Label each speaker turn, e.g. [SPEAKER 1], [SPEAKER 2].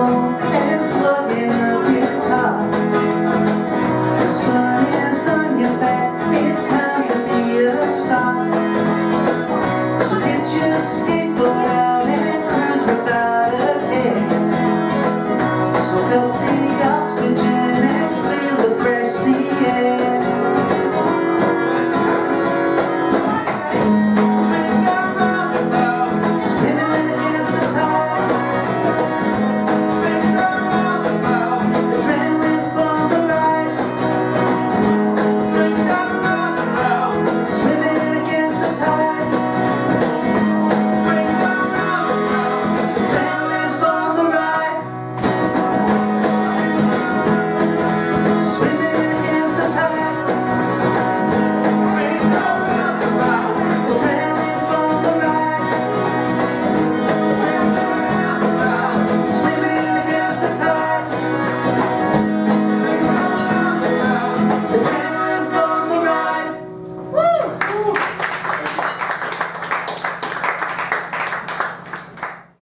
[SPEAKER 1] coração